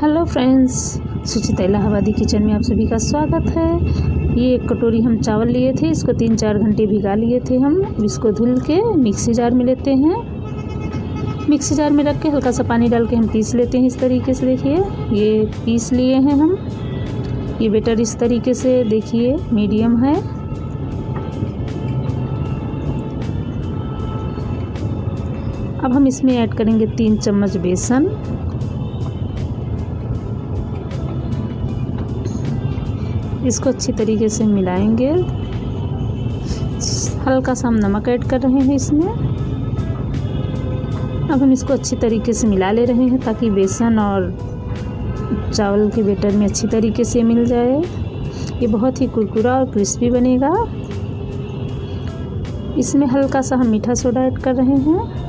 Hello friends Suchita Allahabadi kitchen में आप सभी का स्वागत है। ये एक कटोरी हम चावल लिए थे, इसको तीन चार घंटे भिगा लिए थे हम। इसको धुल के मिक्सी जार में लेते हैं। मिक्सी जार में रख के हल्का सा पानी डाल के हम पीस लेते हैं इस तरीके से, देखिए। ये पीस लिए हैं हम। ये बेटर इस तरीके से, देखिए मीडियम है। अब हम इसमें ऐड करेंगे तीन चम्मच बेसन। इसको अच्छी तरीके से मिलाएँगे। हल्का सा हम नमक ऐड कर रहे हैं इसमें। अब हम इसको अच्छी तरीके से मिला ले रहे हैं ताकि बेसन और चावल के बेटर में अच्छी तरीके से मिल जाए। ये बहुत ही कुरकुरा और क्रिस्पी बनेगा। इसमें हल्का सा हम मीठा सोडा ऐड कर रहे हैं।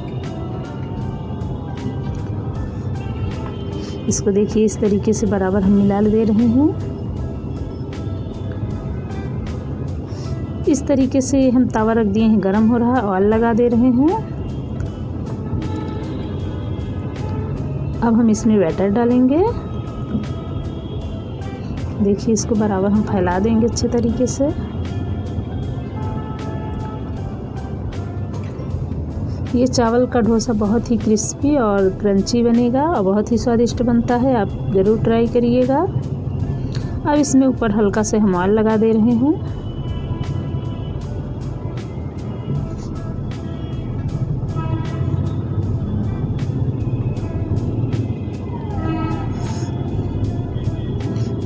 इसको देखिए, इस तरीके से बराबर हम मिला दे रहे हैं। इस तरीके से हम तावा रख दिए हैं, गरम हो रहा है, ऑयल लगा दे रहे हैं। अब हम इसमें बैटर डालेंगे। देखिए, इसको बराबर हम फैला देंगे अच्छे तरीके से। ये चावल का डोसा बहुत ही क्रिस्पी और क्रंची बनेगा और बहुत ही स्वादिष्ट बनता है, आप ज़रूर ट्राई करिएगा। अब इसमें ऊपर हल्का से हम ऑयल लगा दे रहे हैं।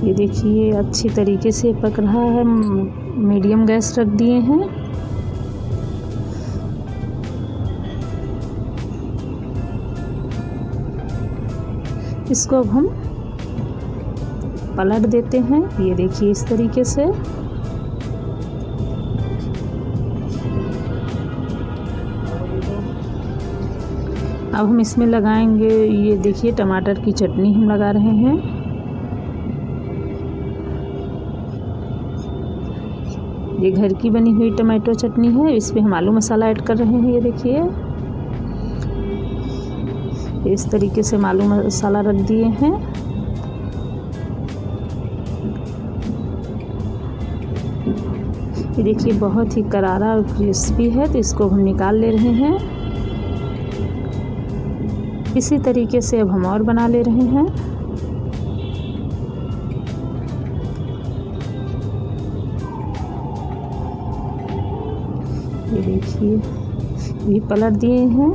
ये देखिए अच्छी तरीके से पक रहा है। मीडियम गैस रख दिए हैं। इसको अब हम पलट देते हैं। ये देखिए, इस तरीके से। अब हम इसमें लगाएँगे, ये देखिए, टमाटर की चटनी हम लगा रहे हैं। ये घर की बनी हुई टमाटो चटनी है इस पर हम आलू मसाला ऐड कर रहे हैं, ये देखिए। इस तरीके से हम आलू मसाला रख दिए हैं। ये देखिए, बहुत ही करारा और क्रिस्पी है तो इसको हम निकाल ले रहे हैं। इसी तरीके से अब हम और बना ले रहे हैं। देखिए। ये पलट दिए हैं।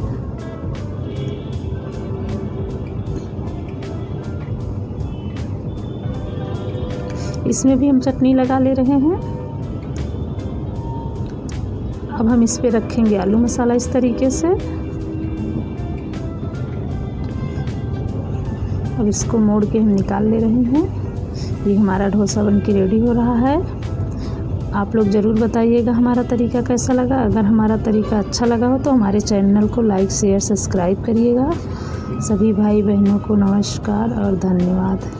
इसमें भी हम चटनी लगा ले रहे हैं। अब हम इस पे रखेंगे आलू मसाला इस तरीके से। अब इसको मोड़ के हम निकाल ले रहे हैं। ये हमारा डोसा बन के रेडी हो रहा है। आप लोग ज़रूर बताइएगा हमारा तरीका कैसा लगा। अगर हमारा तरीका अच्छा लगा हो तो हमारे चैनल को लाइक, शेयर, सब्सक्राइब करिएगा। सभी भाई बहनों को नमस्कार और धन्यवाद।